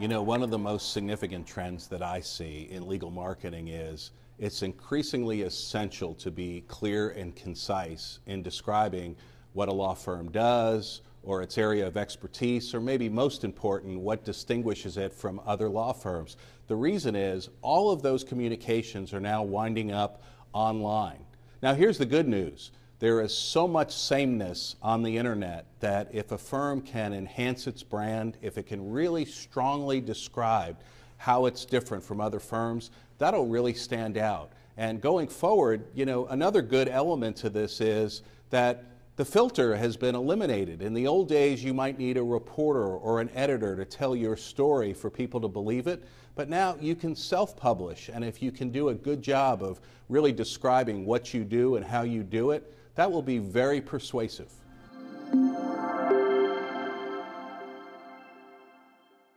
You know, one of the most significant trends that I see in legal marketing is it's increasingly essential to be clear and concise in describing what a law firm does or its area of expertise, or maybe most important, what distinguishes it from other law firms. The reason is all of those communications are now winding up online. Now, here's the good news there is so much sameness on the internet that if a firm can enhance its brand, if it can really strongly describe how it's different from other firms, that'll really stand out. And going forward, you know, another good element to this is that the filter has been eliminated. In the old days, you might need a reporter or an editor to tell your story for people to believe it, but now you can self publish. And if you can do a good job of really describing what you do and how you do it, that will be very persuasive.